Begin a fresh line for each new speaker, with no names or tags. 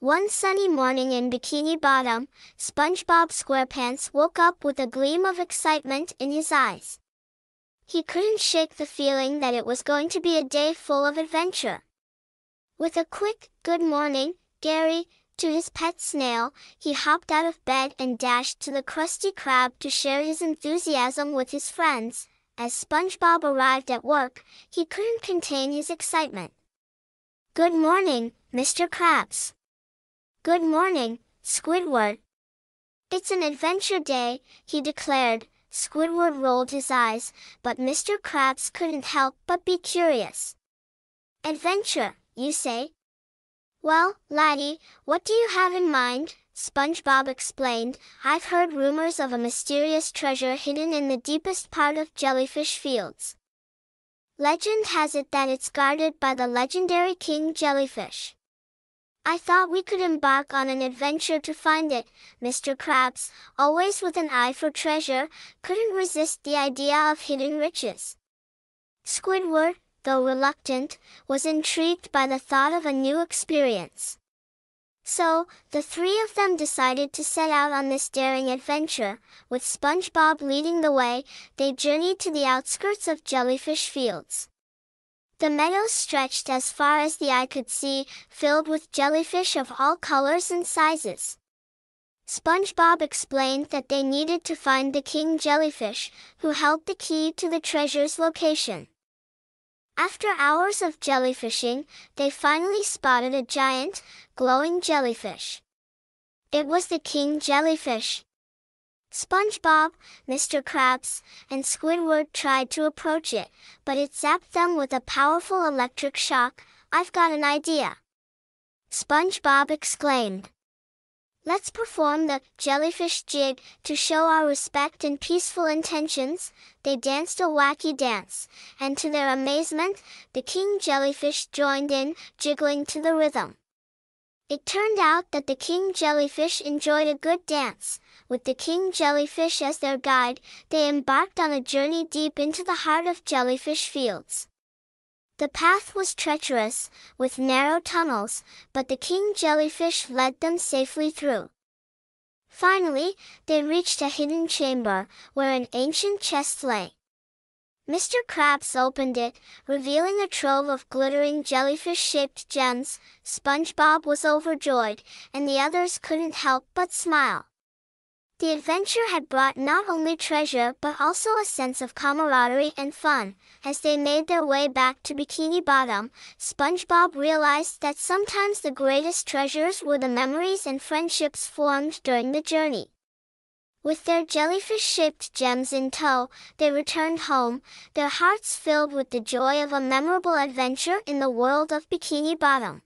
One sunny morning in Bikini Bottom, SpongeBob SquarePants woke up with a gleam of excitement in his eyes. He couldn't shake the feeling that it was going to be a day full of adventure. With a quick, good morning, Gary, to his pet snail, he hopped out of bed and dashed to the Krusty Krab to share his enthusiasm with his friends. As SpongeBob arrived at work, he couldn't contain his excitement. Good morning, Mr. Krabs. Good morning, Squidward. It's an adventure day, he declared. Squidward rolled his eyes, but Mr. Krabs couldn't help but be curious. Adventure, you say? Well, laddie, what do you have in mind? SpongeBob explained, I've heard rumors of a mysterious treasure hidden in the deepest part of Jellyfish Fields. Legend has it that it's guarded by the legendary King Jellyfish. I thought we could embark on an adventure to find it. Mr. Krabs, always with an eye for treasure, couldn't resist the idea of hidden riches. Squidward, though reluctant, was intrigued by the thought of a new experience. So, the three of them decided to set out on this daring adventure. With SpongeBob leading the way, they journeyed to the outskirts of Jellyfish Fields. The meadows stretched as far as the eye could see, filled with jellyfish of all colors and sizes. SpongeBob explained that they needed to find the king jellyfish, who held the key to the treasure's location. After hours of jellyfishing, they finally spotted a giant, glowing jellyfish. It was the king jellyfish. SpongeBob, Mr. Krabs, and Squidward tried to approach it, but it zapped them with a powerful electric shock. I've got an idea! SpongeBob exclaimed. Let's perform the jellyfish jig to show our respect and peaceful intentions. They danced a wacky dance, and to their amazement, the king jellyfish joined in, jiggling to the rhythm. It turned out that the king jellyfish enjoyed a good dance. With the king jellyfish as their guide, they embarked on a journey deep into the heart of jellyfish fields. The path was treacherous, with narrow tunnels, but the king jellyfish led them safely through. Finally, they reached a hidden chamber, where an ancient chest lay. Mr. Krabs opened it, revealing a trove of glittering jellyfish-shaped gems. SpongeBob was overjoyed, and the others couldn't help but smile. The adventure had brought not only treasure but also a sense of camaraderie and fun. As they made their way back to Bikini Bottom, SpongeBob realized that sometimes the greatest treasures were the memories and friendships formed during the journey. With their jellyfish-shaped gems in tow, they returned home, their hearts filled with the joy of a memorable adventure in the world of Bikini Bottom.